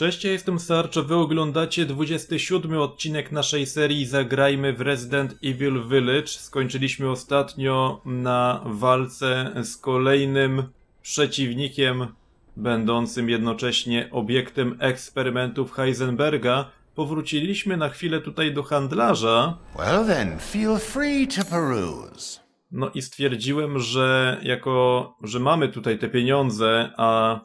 Cześć, ja jestem Sarczo, wy oglądacie 27 odcinek naszej serii Zagrajmy w Resident Evil Village. Skończyliśmy ostatnio na walce z kolejnym przeciwnikiem, będącym jednocześnie obiektem eksperymentów Heisenberga. Powróciliśmy na chwilę tutaj do handlarza. Well then, feel free to peruse. No i stwierdziłem, że jako, że mamy tutaj te pieniądze, a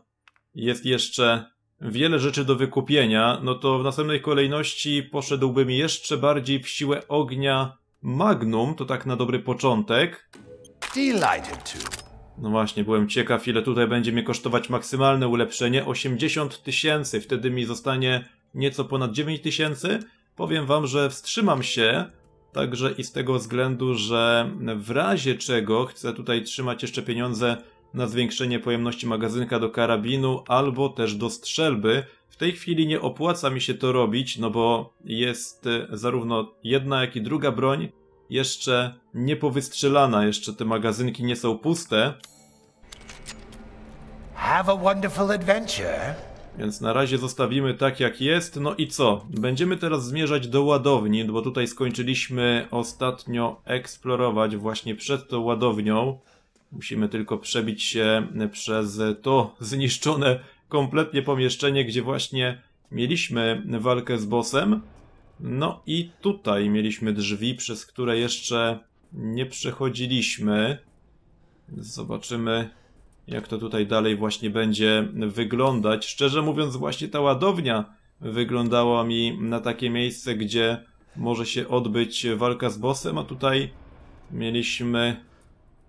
jest jeszcze wiele rzeczy do wykupienia, no to w następnej kolejności poszedłbym jeszcze bardziej w siłę ognia Magnum, to tak na dobry początek. Delighted to. No właśnie, byłem ciekaw, ile tutaj będzie mnie kosztować maksymalne ulepszenie. 80 tysięcy, wtedy mi zostanie nieco ponad 9 tysięcy. Powiem wam, że wstrzymam się, także i z tego względu, że w razie czego chcę tutaj trzymać jeszcze pieniądze na zwiększenie pojemności magazynka do karabinu albo też do strzelby. W tej chwili nie opłaca mi się to robić, no bo jest e, zarówno jedna, jak i druga broń jeszcze nie powystrzelana, jeszcze te magazynki nie są puste, Have a wonderful adventure. więc na razie zostawimy tak jak jest. No i co? Będziemy teraz zmierzać do ładowni, bo tutaj skończyliśmy ostatnio eksplorować właśnie przed tą ładownią. Musimy tylko przebić się przez to zniszczone kompletnie pomieszczenie, gdzie właśnie mieliśmy walkę z bossem. No i tutaj mieliśmy drzwi, przez które jeszcze nie przechodziliśmy. Zobaczymy, jak to tutaj dalej właśnie będzie wyglądać. Szczerze mówiąc, właśnie ta ładownia wyglądała mi na takie miejsce, gdzie może się odbyć walka z bossem, a tutaj mieliśmy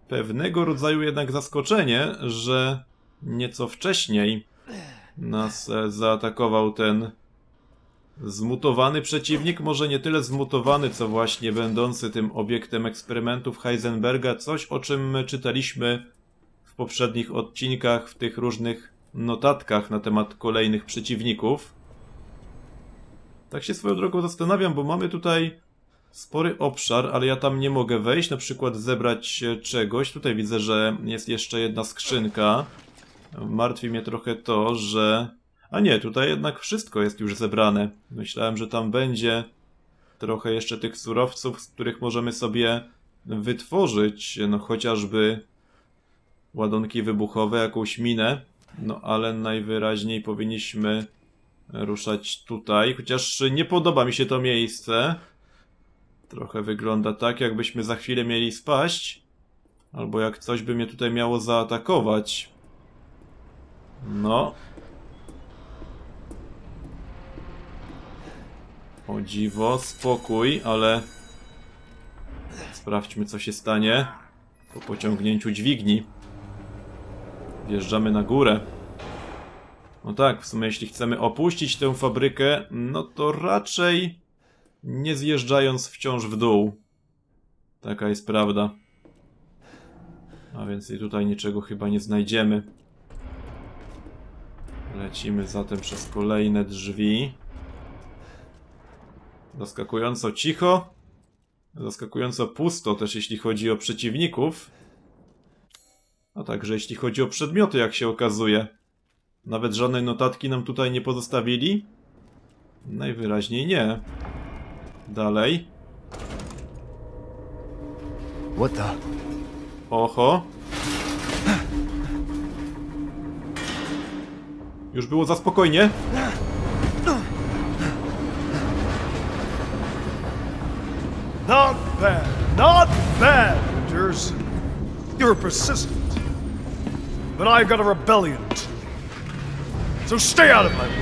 pewnego rodzaju jednak zaskoczenie, że nieco wcześniej nas e, zaatakował ten zmutowany przeciwnik, może nie tyle zmutowany, co właśnie będący tym obiektem eksperymentów Heisenberga, coś o czym czytaliśmy w poprzednich odcinkach, w tych różnych notatkach na temat kolejnych przeciwników. Tak się swoją drogą zastanawiam, bo mamy tutaj spory obszar, ale ja tam nie mogę wejść, na przykład zebrać czegoś. Tutaj widzę, że jest jeszcze jedna skrzynka. Martwi mnie trochę to, że... A nie, tutaj jednak wszystko jest już zebrane. Myślałem, że tam będzie trochę jeszcze tych surowców, z których możemy sobie wytworzyć, no chociażby ładunki wybuchowe, jakąś minę. No ale najwyraźniej powinniśmy ruszać tutaj, chociaż nie podoba mi się to miejsce. Trochę wygląda tak, jakbyśmy za chwilę mieli spaść. Albo jak coś by mnie tutaj miało zaatakować. No. O dziwo, spokój, ale... Sprawdźmy, co się stanie po pociągnięciu dźwigni. Wjeżdżamy na górę. No tak, w sumie jeśli chcemy opuścić tę fabrykę, no to raczej nie zjeżdżając wciąż w dół. Taka jest prawda. A więc i tutaj niczego chyba nie znajdziemy. Lecimy zatem przez kolejne drzwi. Zaskakująco cicho. Zaskakująco pusto też jeśli chodzi o przeciwników. A także jeśli chodzi o przedmioty, jak się okazuje. Nawet żadnej notatki nam tutaj nie pozostawili? Najwyraźniej nie. Dalej. What the? Oho. Już było za spokojnie. Not bad, not bad, Winters. You're persistent. But I've got a rebellion too. So stay out of my way.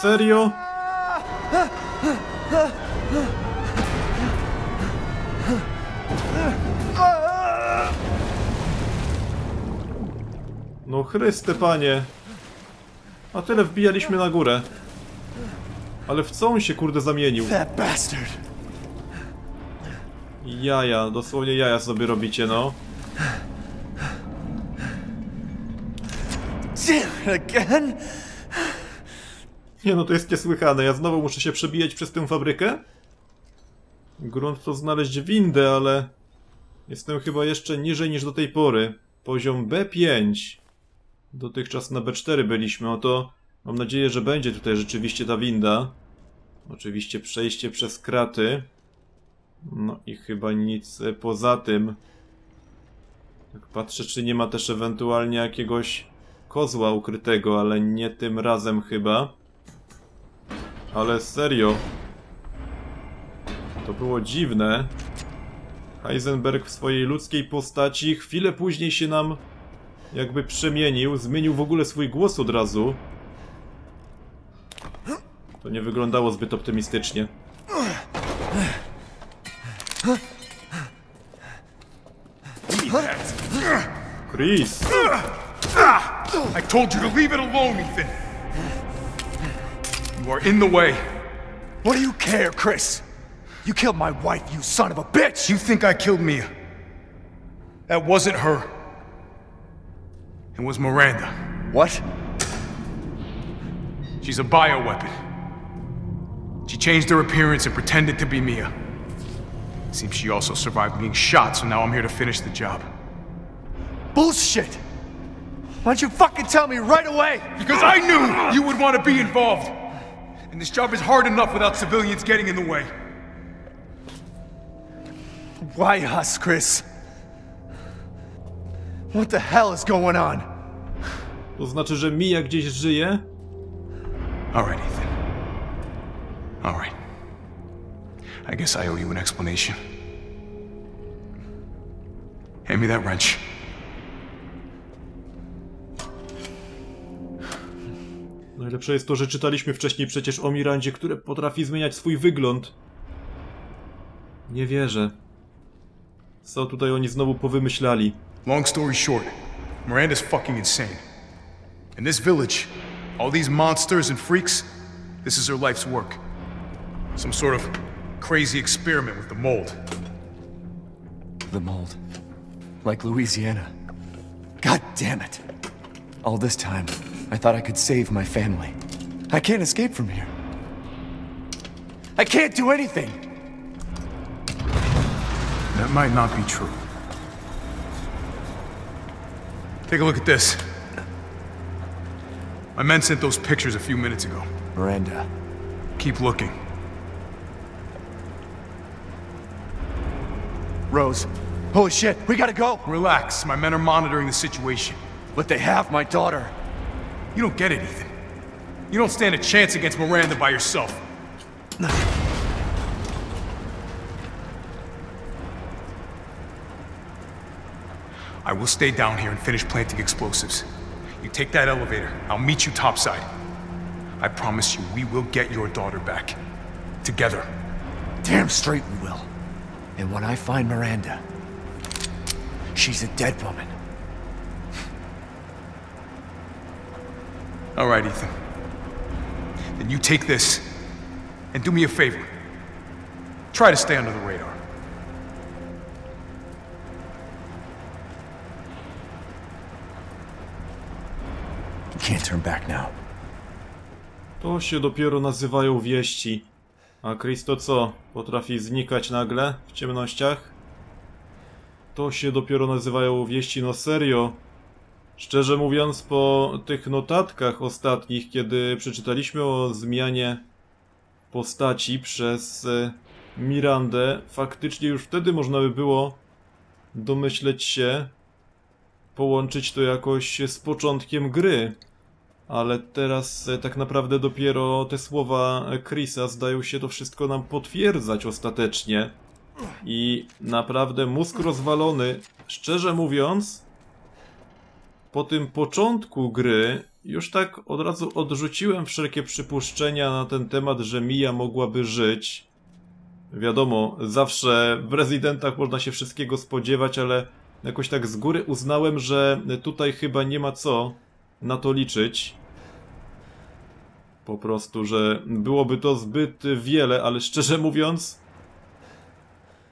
Serio? No Chryste panie. A tyle wbijaliśmy na górę. Ale w co on się kurde zamienił? Jaja, dosłownie jaja sobie robicie, no. Nie no, to jest niesłychane. Ja znowu muszę się przebijać przez tę fabrykę? Grunt to znaleźć windę, ale... Jestem chyba jeszcze niżej niż do tej pory. Poziom B5. Dotychczas na B4 byliśmy, oto... Mam nadzieję, że będzie tutaj rzeczywiście ta winda. Oczywiście przejście przez kraty. No i chyba nic e, poza tym. Tak patrzę, czy nie ma też ewentualnie jakiegoś kozła ukrytego, ale nie tym razem chyba. Ale serio. To było dziwne. Heisenberg w swojej ludzkiej postaci chwilę później się nam jakby przemienił, zmienił w ogóle swój głos od razu. To nie wyglądało zbyt optymistycznie. Chris! I told you to leave it alone, Ethan. You are in the way. What do you care, Chris? You killed my wife, you son of a bitch! You think I killed Mia? That wasn't her. It was Miranda. What? She's a bioweapon. She changed her appearance and pretended to be Mia. Seems she also survived being shot, so now I'm here to finish the job. Bullshit! Why don't you fucking tell me right away? Because I knew you would want to be involved! And this job is hard enough without civilians getting in the way. Why us, Chris? What the hell is going on? To znaczy, że Mia gdzieś żyje? Alright, Ethan. Alright. I guess I owe you an explanation. Hand me that wrench. Najlepsze jest to, że czytaliśmy wcześniej przecież o Mirandzie, które potrafi zmieniać swój wygląd. Nie wierzę. Co tutaj oni znowu powymyślali? Long story short, Miranda's fucking insane. In this village, all these monsters and freaks, this is her life's work. Some sort of crazy experiment with the mold. The mold. Like Louisiana. God damn it. All this time, I thought I could save my family. I can't escape from here. I can't do anything! That might not be true. Take a look at this. My men sent those pictures a few minutes ago. Miranda. Keep looking. Rose. Holy shit, we gotta go! Relax, my men are monitoring the situation. But they have my daughter. You don't get it, Ethan. You don't stand a chance against Miranda by yourself. I will stay down here and finish planting explosives. You take that elevator, I'll meet you topside. I promise you, we will get your daughter back. Together. Damn straight we will. And when I find Miranda, she's a dead woman. All right, Ethan. Then you take this, and do me a favor. Try to stay under the radar. Can't turn back now. To się dopiero nazywają wieści. A Chris to co? Potrafi znikać nagle w ciemnościach? To się dopiero nazywają wieści, no serio. Szczerze mówiąc, po tych notatkach ostatnich, kiedy przeczytaliśmy o zmianie postaci przez e, Mirandę, faktycznie już wtedy można by było domyśleć się, połączyć to jakoś z początkiem gry. Ale teraz e, tak naprawdę dopiero te słowa Chrisa zdają się to wszystko nam potwierdzać ostatecznie. I naprawdę mózg rozwalony, szczerze mówiąc, po tym początku gry już tak od razu odrzuciłem wszelkie przypuszczenia na ten temat, że Mia mogłaby żyć. Wiadomo, zawsze w rezydentach można się wszystkiego spodziewać, ale jakoś tak z góry uznałem, że tutaj chyba nie ma co na to liczyć. Po prostu, że byłoby to zbyt wiele, ale szczerze mówiąc,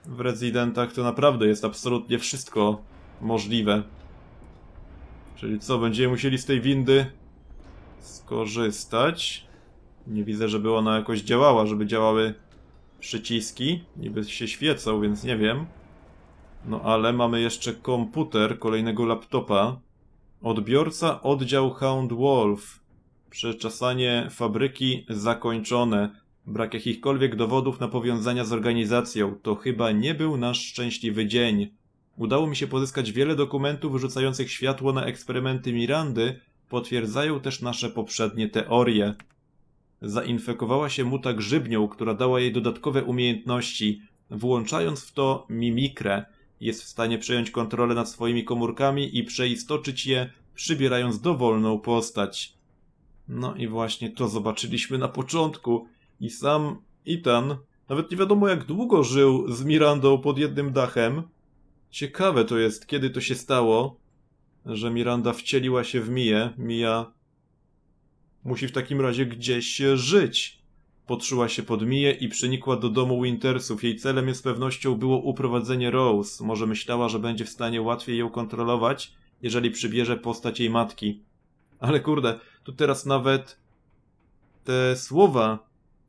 w Residentach to naprawdę jest absolutnie wszystko możliwe. Czyli co, będziemy musieli z tej windy skorzystać. Nie widzę, żeby ona jakoś działała, żeby działały przyciski. Niby się świecą, więc nie wiem. No ale mamy jeszcze komputer kolejnego laptopa. Odbiorca, oddział Hound Wolf. Przeczesanie fabryki zakończone. Brak jakichkolwiek dowodów na powiązania z organizacją. To chyba nie był nasz szczęśliwy dzień. Udało mi się pozyskać wiele dokumentów rzucających światło na eksperymenty Mirandy, potwierdzają też nasze poprzednie teorie. Zainfekowała się muta grzybnią, która dała jej dodatkowe umiejętności. Włączając w to mimikrę, jest w stanie przejąć kontrolę nad swoimi komórkami i przeistoczyć je, przybierając dowolną postać. No i właśnie to zobaczyliśmy na początku. I sam Ethan, nawet nie wiadomo jak długo żył z Mirandą pod jednym dachem. Ciekawe to jest, kiedy to się stało, że Miranda wcieliła się w Mię. Mia musi w takim razie gdzieś żyć. Podszyła się pod Mię i przenikła do domu Wintersów. Jej celem jest pewnością było uprowadzenie Rose. Może myślała, że będzie w stanie łatwiej ją kontrolować, jeżeli przybierze postać jej matki. Ale kurde, tu teraz nawet te słowa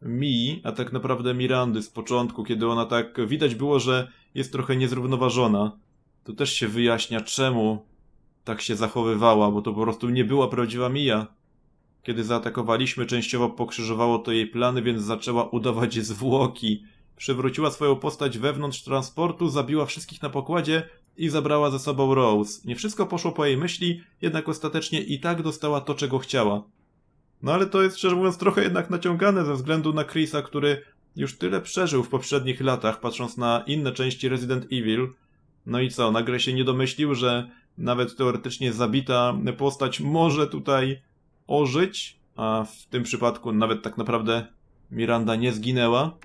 Mi, a tak naprawdę Mirandy z początku, kiedy ona tak widać było, że jest trochę niezrównoważona. To też się wyjaśnia, czemu tak się zachowywała, bo to po prostu nie była prawdziwa Mia. Kiedy zaatakowaliśmy, częściowo pokrzyżowało to jej plany, więc zaczęła udawać zwłoki. Przywróciła swoją postać wewnątrz transportu, zabiła wszystkich na pokładzie i zabrała ze sobą Rose. Nie wszystko poszło po jej myśli, jednak ostatecznie i tak dostała to, czego chciała. No ale to jest szczerze mówiąc trochę jednak naciągane ze względu na Chrisa, który już tyle przeżył w poprzednich latach, patrząc na inne części Resident Evil. No i co, nagle się nie domyślił, że nawet teoretycznie zabita postać może tutaj ożyć, a w tym przypadku nawet tak naprawdę Miranda nie zginęła.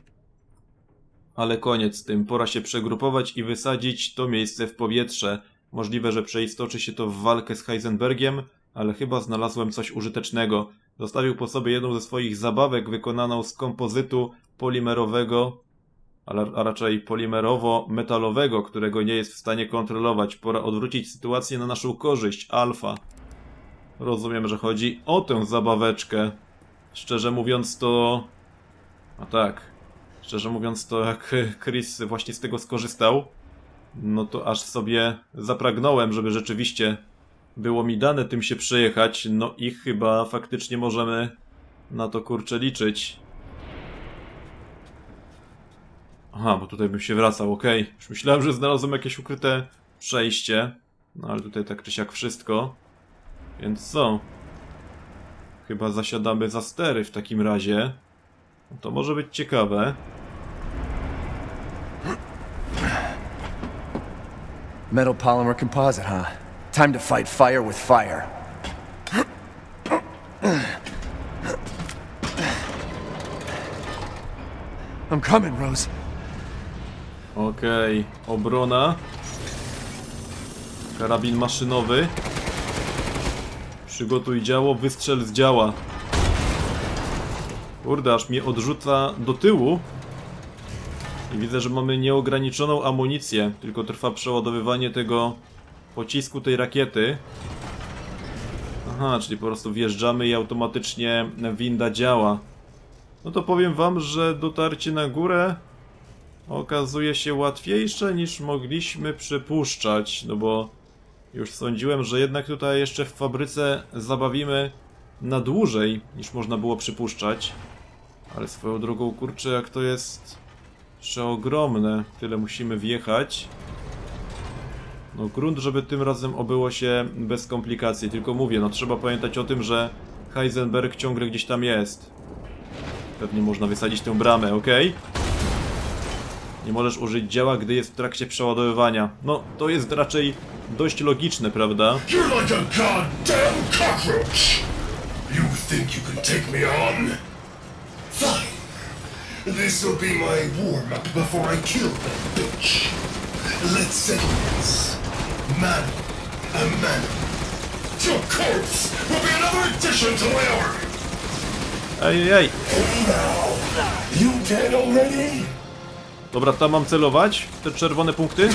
Ale koniec z tym, pora się przegrupować i wysadzić to miejsce w powietrze. Możliwe, że przeistoczy się to w walkę z Heisenbergiem, ale chyba znalazłem coś użytecznego. Zostawił po sobie jedną ze swoich zabawek wykonaną z kompozytu polimerowego, a raczej polimerowo-metalowego, którego nie jest w stanie kontrolować. Pora odwrócić sytuację na naszą korzyść. Alfa. Rozumiem, że chodzi o tę zabaweczkę. Szczerze mówiąc to... A tak. Szczerze mówiąc to jak Chris właśnie z tego skorzystał, no to aż sobie zapragnąłem, żeby rzeczywiście było mi dane tym się przejechać, no i chyba faktycznie możemy na to kurczę liczyć. Aha, bo tutaj bym się wracał. Okay. Już myślałem, że znalazłem jakieś ukryte przejście. No ale tutaj tak czy siak wszystko. Więc co? Chyba zasiadamy za stery w takim razie. To może być ciekawe. Metal polymer composite, huh? Time to fight fire with fire. I'm coming, Rose. Okej, okay. obrona. Karabin maszynowy. Przygotuj działo, wystrzel z działa. Kurde, aż mnie odrzuca do tyłu. I widzę, że mamy nieograniczoną amunicję, tylko trwa przeładowywanie tego pocisku tej rakiety. Aha, czyli po prostu wjeżdżamy i automatycznie winda działa. No to powiem wam, że dotarcie na górę okazuje się łatwiejsze niż mogliśmy przypuszczać, no bo już sądziłem, że jednak tutaj jeszcze w fabryce zabawimy na dłużej niż można było przypuszczać. Ale swoją drogą, kurczę, jak to jest przeogromne, tyle musimy wjechać. No grunt, żeby tym razem obyło się bez komplikacji, tylko mówię, no trzeba pamiętać o tym, że Heisenberg ciągle gdzieś tam jest. Pewnie można wysadzić tę bramę, ok? Nie możesz użyć dzieła, gdy jest w trakcie przeładowywania. No, to jest raczej dość logiczne, prawda? You're like a goddamn cockroach! Think you can take me on? Fine. This'll be my warm-up before I kill that bitch. Let's settle this. Man a man. Your corpse will be another addition to my army! Ej, ej, ej. Hey now! You dead already? Dobra, tam mam celować te czerwone punkty.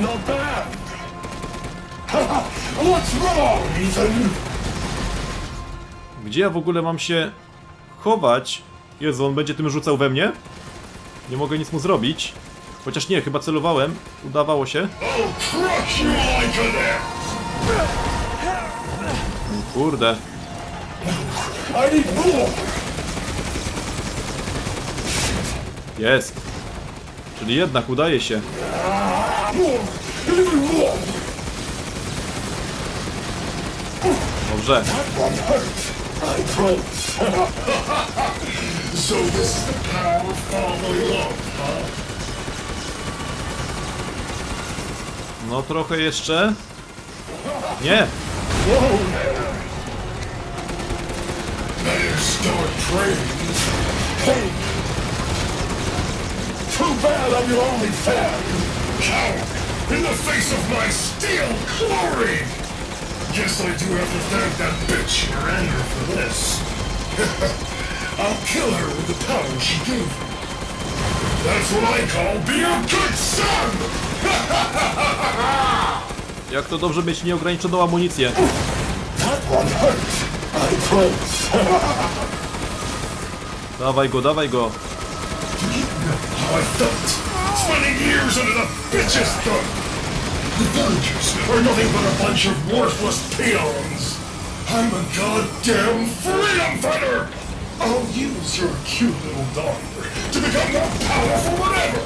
Not bad. Gdzie ja w ogóle mam się chować? Jezu, on będzie tym rzucał we mnie? Nie mogę nic mu zrobić. Chociaż nie, chyba celowałem. Udawało się. Kurde. Jest. Czyli jednak udaje się. Huh? No trochę jeszcze. Nie. Better start praying. Hey. Too bad I'm your only fan. Coward! In the face of my steel glory! Guess I do have to thank that bitch Miranda for this. I'll kill her with the power she gave me. That's what I call being a good son! Jak to dobrze mieć nieograniczoną amunicję. That one hurt. I promise. Dawaj go, dawaj go. how I felt. Spending years under the bitch's thumb. The villagers are nothing but a bunch of worthless peons. I'm a goddamn freedom fighter! I'll use your cute little daughter to become more powerful than ever!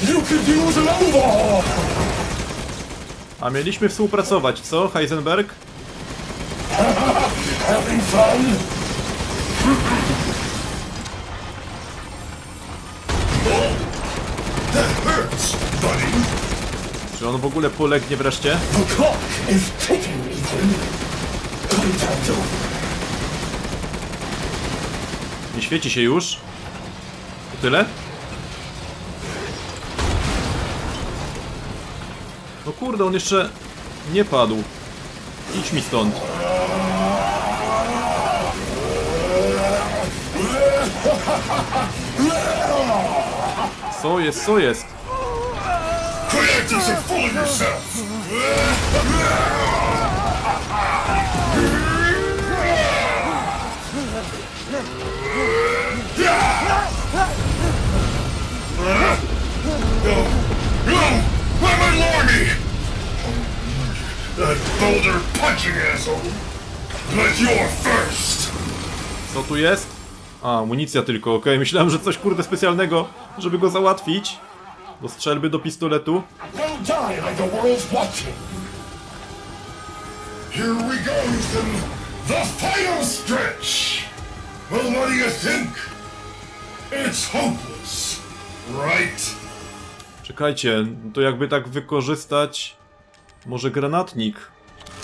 you could use an overhaul! A mieliśmy współpracować, co, Heisenberg? Having fun? Czy on w ogóle polegnie wreszcie? Nie świeci się już. To tyle? No kurde, on jeszcze nie padł. Idź mi stąd. Co jest, co jest? So full of yourself! No! No! Why my lordy? That boulder punching asshole! But you're first! Co tu jest? A, amunicja tylko, okej. Myślałem, że coś kurde specjalnego, żeby go załatwić. Do strzelby, do pistoletu. Don't die like the world's watching! Here we go, Ethan! The final stretch! Well, what do you think? It's hopeless, right? Czekajcie, to jakby tak wykorzystać... Może granatnik?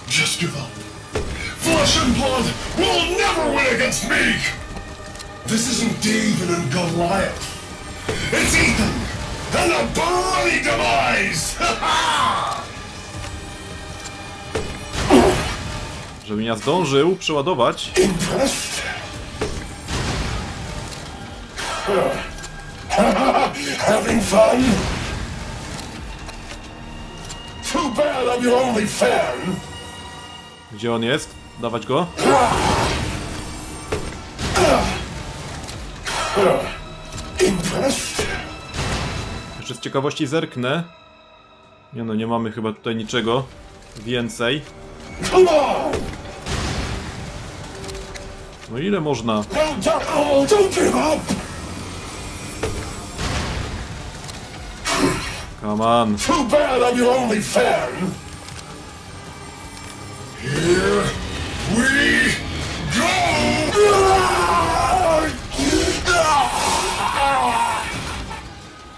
Just give up. Flesh and blood will never win against me! This isn't David and Goliath. It's Ethan and a bloody demise! Żebym ja zdążył przeładować. Impressed? Having fun? Too bad I'm your only fan. Gdzie on jest? Dawać go? Ciekawości zerknę. Nie no, nie mamy chyba tutaj niczego więcej. No ile można? Come on. Too bad I'm your only fan.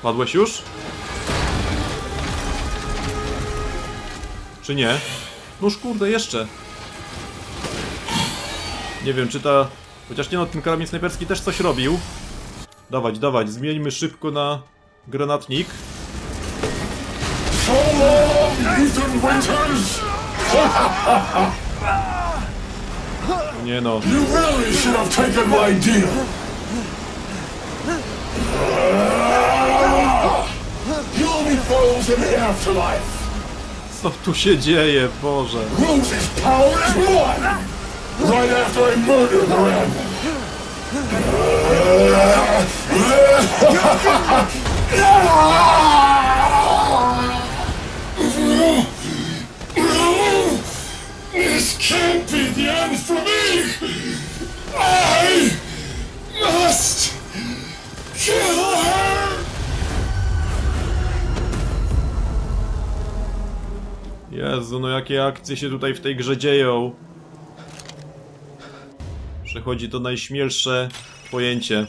Padłeś już? Czy nie? Noż kurde, jeszcze. Nie wiem, czy ta... Chociaż nie no, ten karabin snajperski też coś robił. Dawać, dawać, zmieńmy szybko na granatnik. Nie no. Co tu się dzieje, Boże? Rose's power is one. Right after I murdered Miranda. This Jezu, no jakie akcje się tutaj w tej grze dzieją. Przechodzi to najśmielsze pojęcie.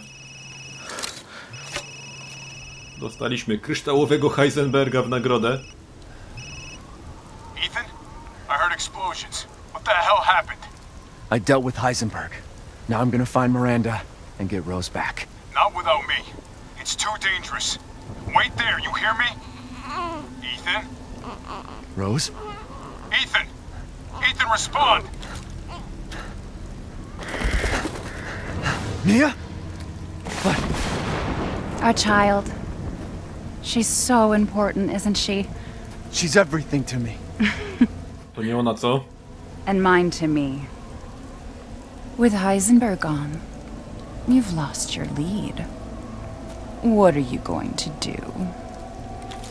Dostaliśmy kryształowego Heisenberga w nagrodę. Ethan? I heard explosions. What the hell happened? I dealt with Heisenberg. Now I'm gonna find Miranda and get Rose back. Not without me. It's too dangerous. Wait there, you hear me? Ethan? Rose? Ethan! Ethan, respond! Mia? What? Our child. She's so important, isn't she? She's everything to me. To nie ona, co? And mine to me. With Heisenberg gone, you've lost your lead. What are you going to do?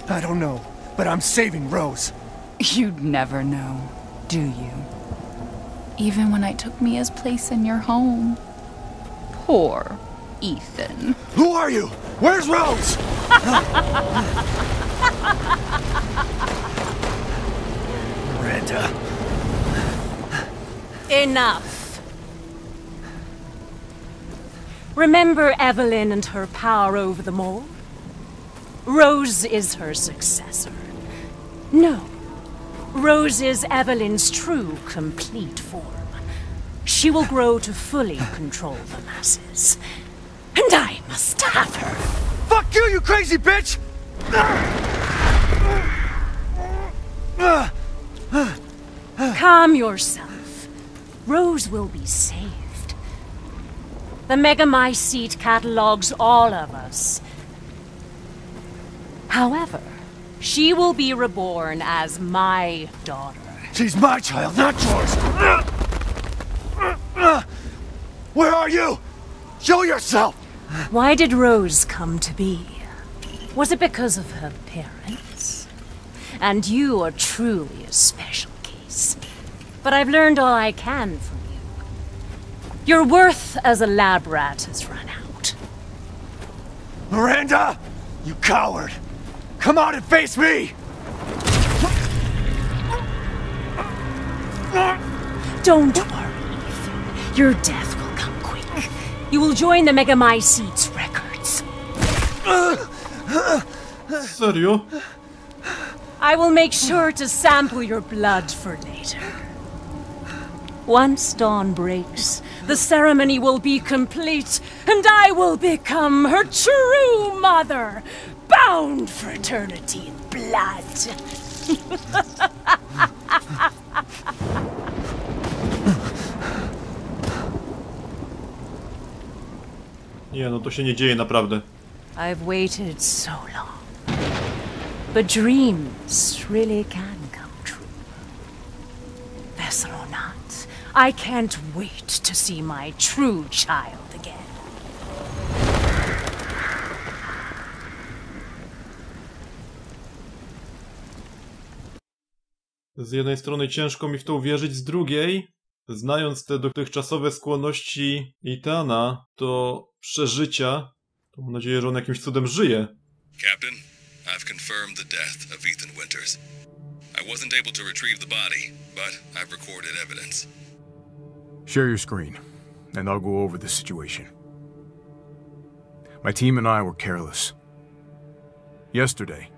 I don't know, but I'm saving Rose. You'd never know, do you? Even when I took Mia's place in your home. Poor Ethan. Who are you? Where's Rose? Miranda. Enough. Remember Evelyn and her power over them all? Rose is her successor. No. Rose is Evelyn's true, complete form. She will grow to fully control the masses. And I must have her. Fuck you, you crazy bitch! Calm yourself. Rose will be saved. The Megamycete catalogs all of us. However, she will be reborn as my daughter. She's my child, not yours! Where are you? Show yourself! Why did Rose come to be? Was it because of her parents? And you are truly a special case. But I've learned all I can from you. Your worth as a lab rat has run out. Miranda! You coward! Come out and face me! Don't worry, Ethan. Your death will come quick. You will join the Megamycete's records. Serio? I will make sure to sample your blood for later. Once dawn breaks, the ceremony will be complete, and I will become her true mother, bound for eternity in blood. Nie, no to się nie dzieje naprawdę. I've waited so long. But dreams really can come true. Vessel or not, I can't wait to see my true child again. Z jednej strony ciężko mi w to uwierzyć, z drugiej, znając te dotychczasowe skłonności Itana, to przeżycia, to mam nadzieję, że on jakimś cudem żyje. Captain, I've confirmed the death of Ethan Winters. I wasn't able to retrieve the body, but I've recorded evidence. Share your screen, and I'll go over the situation. My team and I were careless. Yesterday,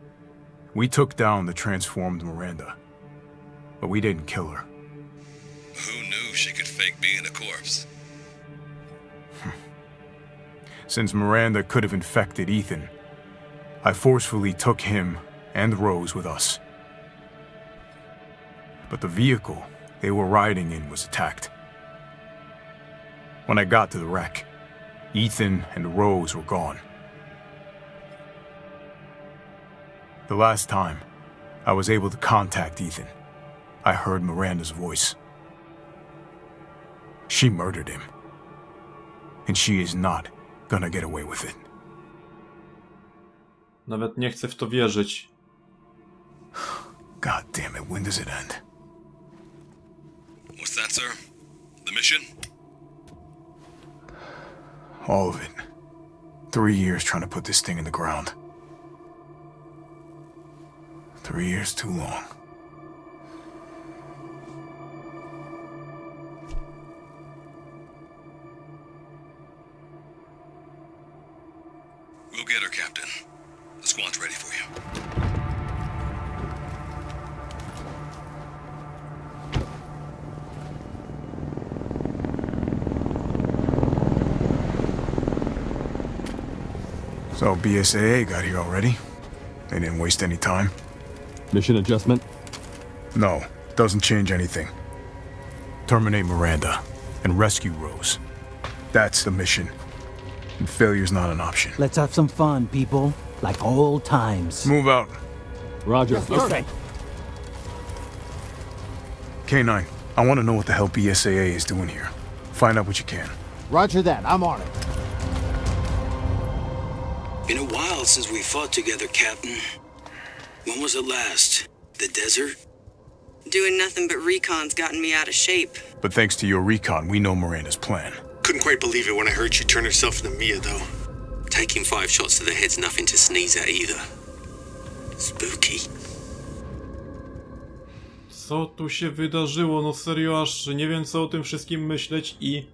we took down the transformed Miranda, but we didn't kill her. Who knew she could fake being a corpse? Since Miranda could have infected Ethan, I forcefully took him and Rose with us. But the vehicle they were riding in was attacked. When I got to the wreck, Ethan and Rose were gone. The last time I was able to contact Ethan, I heard Miranda's voice. She murdered him. And she is not gonna get away with it. Nawet nie chcę w to wierzyć. God damn it, when does it end? What's that, sir? The mission? All of it. Three years trying to put this thing in the ground. Three years too long. Oh, so BSAA got here already? They didn't waste any time? Mission adjustment? No, doesn't change anything. Terminate Miranda and rescue Rose. That's the mission. And failure's not an option. Let's have some fun, people. Like old times. Move out. Roger. Okay. K9, I want to know what the hell BSAA is doing here. Find out what you can. Roger that. I'm on it. Been a while since we fought together, Captain. When was it last? The desert? Doing nothing but recon's gotten me out of shape. But thanks to your recon, we know Miranda's plan. Couldn't quite believe it when I heard she turned herself into Mia, though. Taking five shots to the head's nothing to sneeze at either. Spooky. Co tu się wydarzyło? No serio, aż nie wiem co o tym wszystkim myśleć i...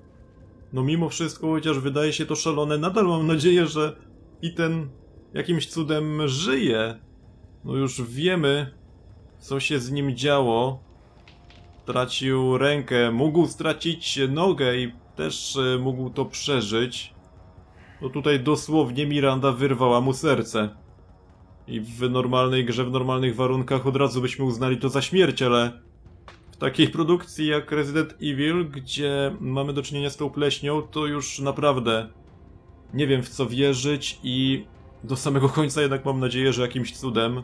No mimo wszystko, chociaż wydaje się to szalone, nadal mam nadzieję, że i ten jakimś cudem żyje. No już wiemy, co się z nim działo. Tracił rękę, mógł stracić nogę i też e, mógł to przeżyć. No tutaj dosłownie Miranda wyrwała mu serce. I w normalnej grze, w normalnych warunkach od razu byśmy uznali to za śmierć, ale w takiej produkcji jak Resident Evil, gdzie mamy do czynienia z tą pleśnią, to już naprawdę nie wiem w co wierzyć i do samego końca jednak mam nadzieję, że jakimś cudem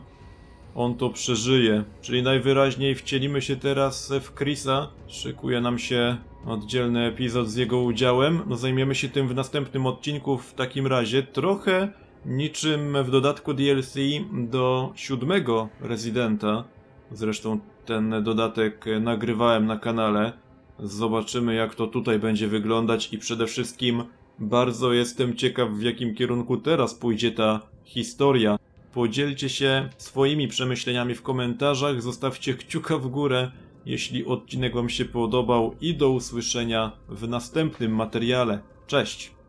on to przeżyje. Czyli najwyraźniej wcielimy się teraz w Chrisa. Szykuje nam się oddzielny epizod z jego udziałem. No zajmiemy się tym w następnym odcinku w takim razie. Trochę niczym w dodatku DLC do siódmego Residenta. Zresztą ten dodatek nagrywałem na kanale. Zobaczymy jak to tutaj będzie wyglądać i przede wszystkim bardzo jestem ciekaw w jakim kierunku teraz pójdzie ta historia. Podzielcie się swoimi przemyśleniami w komentarzach, zostawcie kciuka w górę, jeśli odcinek Wam się podobał i do usłyszenia w następnym materiale. Cześć!